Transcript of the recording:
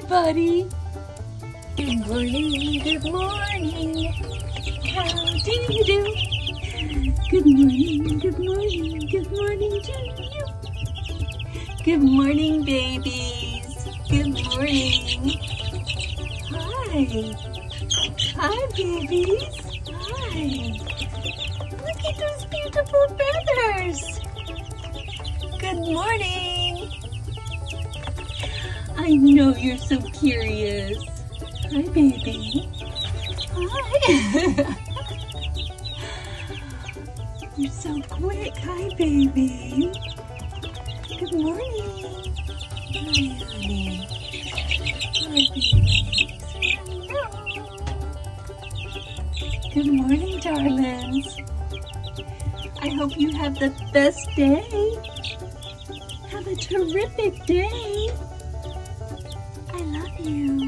buddy. Good morning, good morning. How do you do? Good morning, good morning, good morning to you. Good morning, babies. Good morning. Hi. Hi, babies. Hi. Look at those beautiful feathers. Good morning. I know you're so curious. Hi, baby. Hi. you're so quick. Hi, baby. Good morning. Hi, honey. Hi, baby. Hello. Good morning, darlings. I hope you have the best day. Have a terrific day love you.